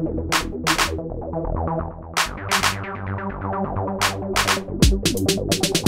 Thank you.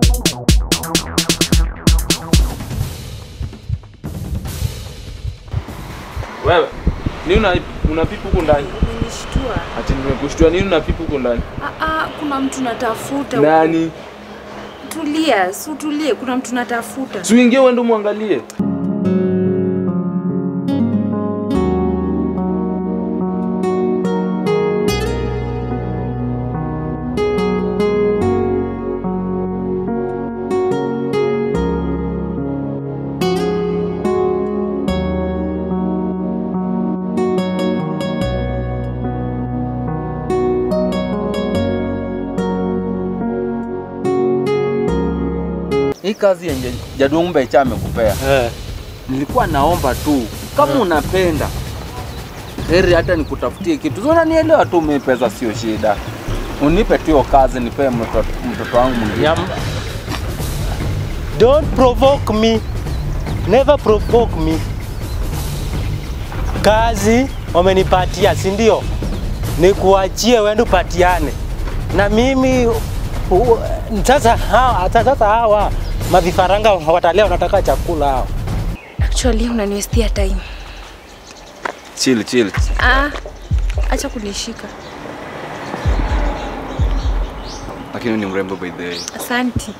Wewe ni una unapipa huko ndani? Umenishtua. Ati nimekushtua nini unapipa huko ndani? Ah, ah, kuna mtu natafuta. Nani? Tulia, si utulie, kuna mtu natafuta. Si uingie uende muangalie. Hii kazi yenye Jaduong Becha amekupea Eh. nilikuwa naomba tu kama unapenda heri hata nikutafutie kitu. Unanielewa tu, mimi pesa sio shida. Unipe tu hiyo kazi, nipee mtoto mtoto wangu mwingine. Don't provoke me. Never provoke me. Kazi wamenipatia, si ndio? Nikuachie uende upatiane na mimi sasa hawa, sasa hawa mavifaranga watalia wanataka chakula hao. Actually unaniwestia time. Chill chill. Ah, acha kunishika. Lakini ni mrembo by the way. Asanti.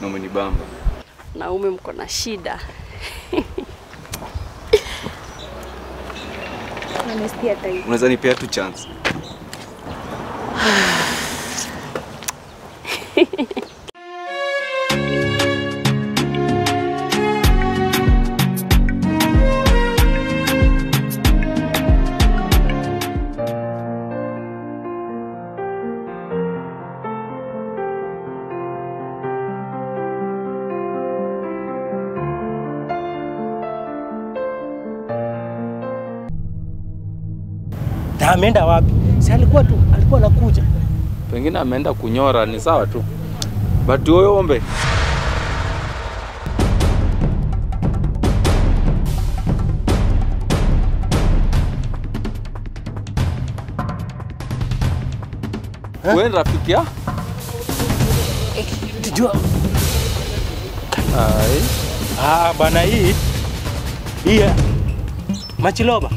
Na umenibamba. Naume mko na shida. Unaniwestia time. Unaweza nipea tu chance. Na ameenda wapi? Si alikuwa tu, alikuwa anakuja. Pengine ameenda kunyora, ni sawa tu, but wewe ombe wewe ni rafiki ya? Ah, bana hii hii Machiloba.